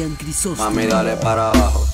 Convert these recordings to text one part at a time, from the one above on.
Cristian Crisóstomo. Mami, dale para abajo.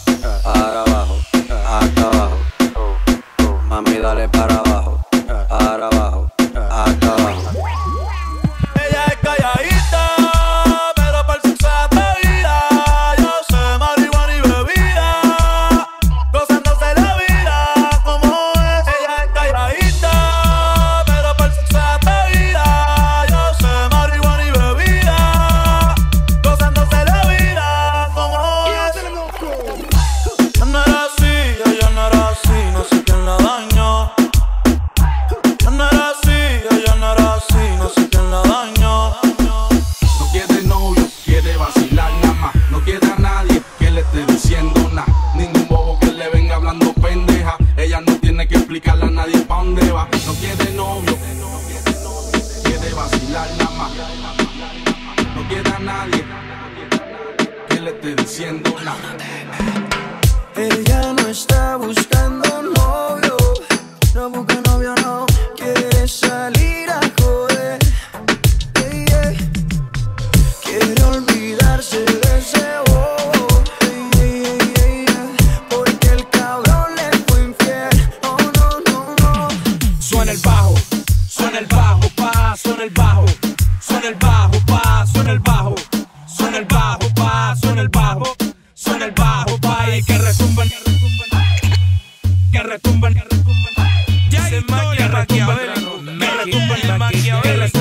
No queda nadie que le esté diciendo nada. Ella no está buscando novio, no busca novio, no quiere ser. Pero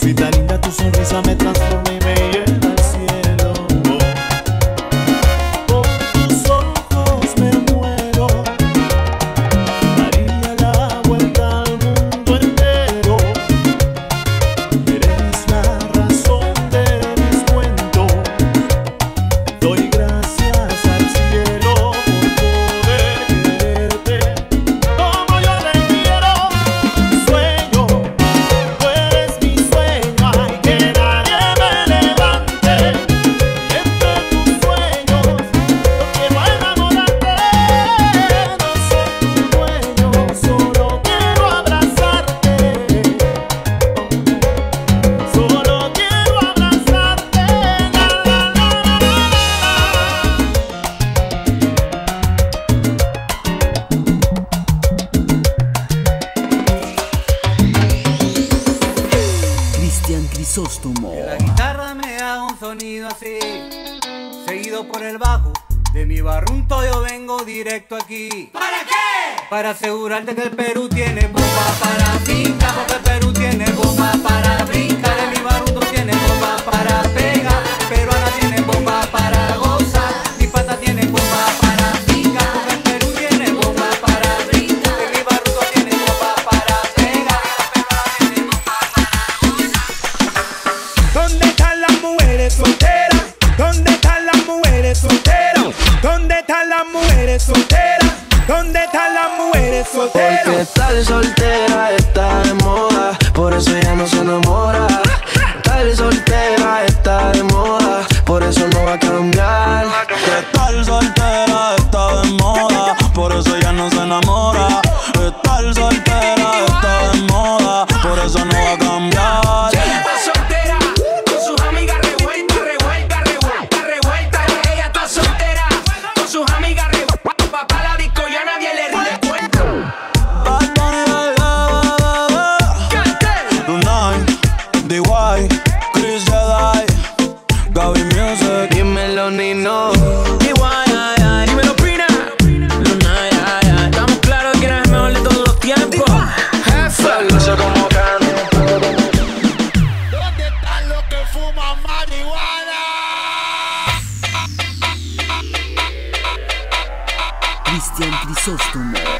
cosita linda, tu sonrisa me transforma. De mi barrunto yo vengo directo aquí. ¿Para qué? Para asegurarte que el Perú tiene bomba para ti, porque el Perú tiene bomba para abrir. el Christian Crisóstomo.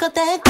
got that.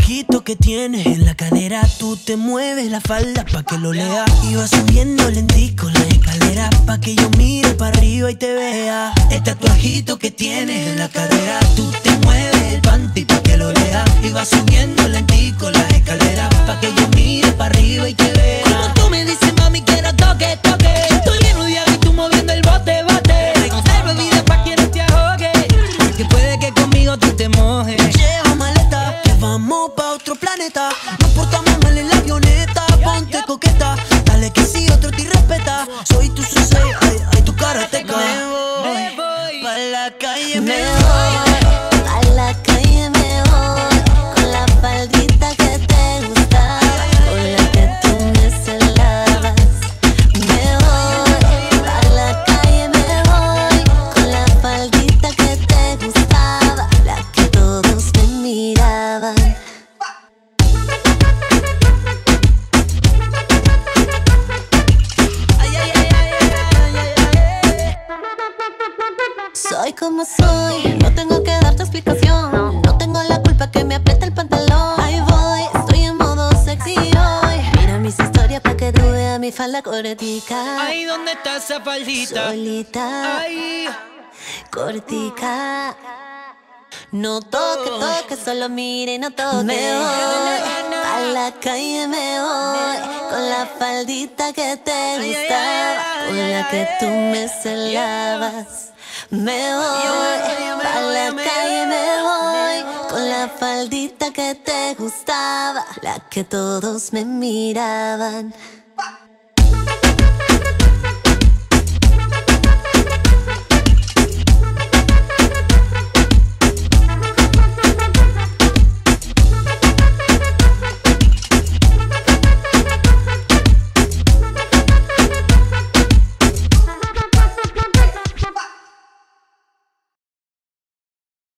ojito que tienes En la cadera. Tú te mueves la falda pa' que lo lea. Y vas subiendo lentico la escalera pa' que yo mire para arriba y te vea. El tatuajito que tienes en la cadera. Tú te mueves el panty pa' que lo lea. Y vas subiendo lentico la escalera pa' que yo mire para arriba y te vea. Falda cortica. Ay, ¿dónde está esa faldita? Solita. Ay, cortica. No toque, toque, solo mire, no toque. Me voy, a la calle me voy, con la faldita que te gustaba, con la que tú me celabas. Me voy, a la calle me voy, con la faldita que te gustaba, la que todos me miraban.